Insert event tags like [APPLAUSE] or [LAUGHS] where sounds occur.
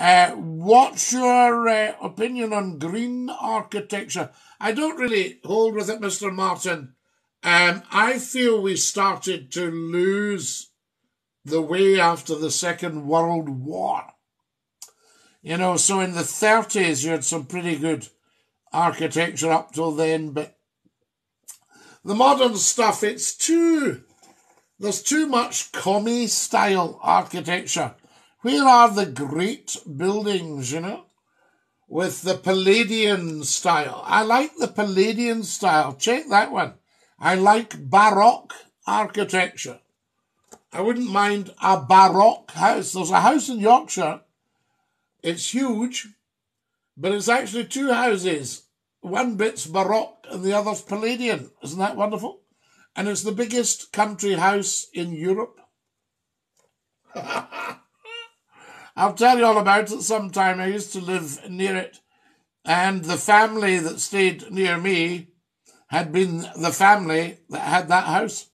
Uh, what's your uh, opinion on green architecture? I don't really hold with it, Mr. Martin. Um, I feel we started to lose the way after the Second World War. You know, so in the 30s, you had some pretty good architecture up till then, but the modern stuff, it's too, there's too much commie style architecture. Where are the great buildings, you know? With the Palladian style. I like the Palladian style. Check that one. I like Baroque architecture. I wouldn't mind a Baroque house. There's a house in Yorkshire. It's huge, but it's actually two houses. One bit's Baroque and the other's Palladian. Isn't that wonderful? And it's the biggest country house in Europe. [LAUGHS] I'll tell you all about it sometime. I used to live near it, and the family that stayed near me had been the family that had that house.